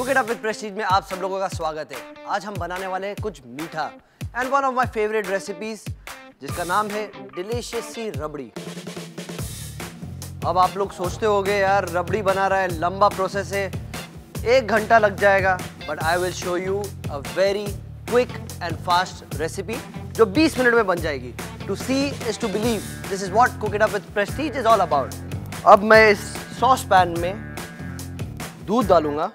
Cook it up with Prestige में आप सब लोगों का स्वागत है। आज हम बनाने वाले हैं कुछ मीठा and one of my favourite recipes जिसका नाम है डिलीशियस सी रबड़ी। अब आप लोग सोचते होगे, यार, रबड़ी बना रहा है, लंबा प्रोसेस है, एक घंटा लग जाएगा। But I will show you a very quick and fast recipe जो 20 मिनट में बन जाएगी। To see is to believe this is what cook it up with Prestige is all about अब मैं इस सॉस पैन में दूध डालूँगा।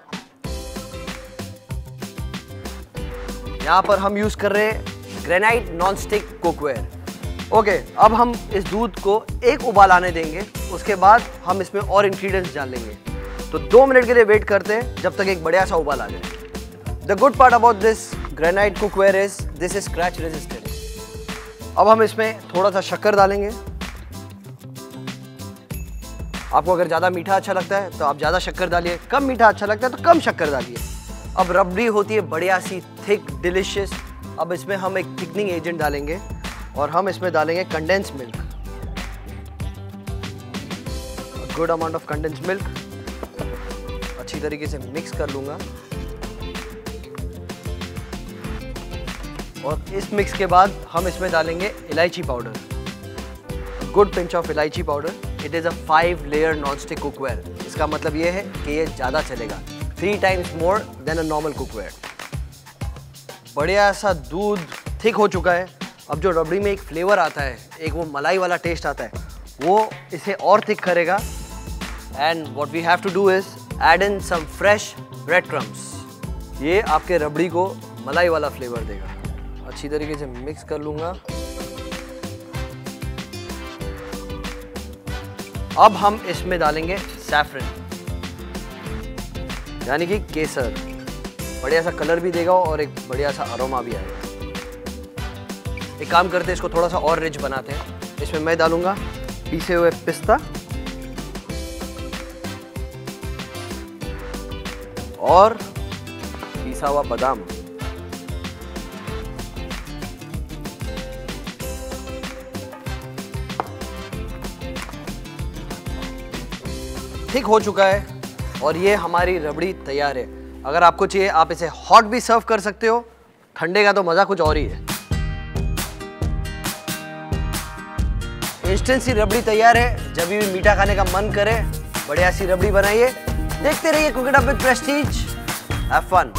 यहाँ पर हम यूज़ कर रहे हैं granite non stick cookware okay अब हम इस दूध को एक उबाल आने देंगे, उसके बाद हम इसमें और इंग्रेडिएंट्स डालेंगे तो दो मिनट के लिए वेट करते हैं, जब तक एक बढ़िया सा उबाल आ जाए। The good part about this granite cookware is this is scratch resistant अब हम इसमें थोड़ा सा शक्कर डालेंगे। आपको अगर ज़्यादा मीठा अच्छा लगता है तो आप ज़्यादा शक्कर डालिए। कम मीठा अच्छा लगता है तो कम शक्कर डालिए। अब रबड़ी होती है बढ़िया सी थिक डिलिशियस अब इसमें हम एक थिकनिंग एजेंट डालेंगे और हम इसमें डालेंगे condensed milk good amount of condensed milk अच्छी तरीके से मिक्स कर लूँगा। और इस मिक्स के बाद हम इसमें डालेंगे इलायची पाउडर गुड पिंच ऑफ़ इलायची powder it is a five layer non stick cookware इसका मतलब ये है कि ये ज़्यादा चलेगा। Three times more than a normal cookware बढ़िया सा दूध थिक हो चुका है। अब जो रबड़ी में एक फ्लेवर आता है, एक वो मलाई वाला टेस्ट आता है, वो इसे और थिक करेगा। And what we have to do is add in some fresh bread crumbs ये आपके रबड़ी को मलाई वाला फ्लेवर देगा। अच्छी तरीके से मिक्स कर लूँगा। अब हम इसमें डालेंगे सैफरन यानी कि केसर। बढ़िया सा कलर भी देगा और एक बढ़िया सा अरोमा भी आएगा। एक काम करते हैं, इसको थोड़ा सा और रिच बनाते हैं। इसमें मैं डालूँगा पीसे हुए पिस्ता। और पीसा हुआ बादाम। ठीक हो चुका है। और ये हमारी रबड़ी तैयार है। अगर आपको चाहिए, आप इसे हॉट भी सर्व कर सकते हो। ठंडे का तो मज़ा कुछ और ही है। इंस्टेंट सी रबड़ी तैयार है। जब भी मीठा खाने का मन करे, बढ़िया सी रबड़ी बनाइए। देखते रहिए cook it up with Prestige. Have fun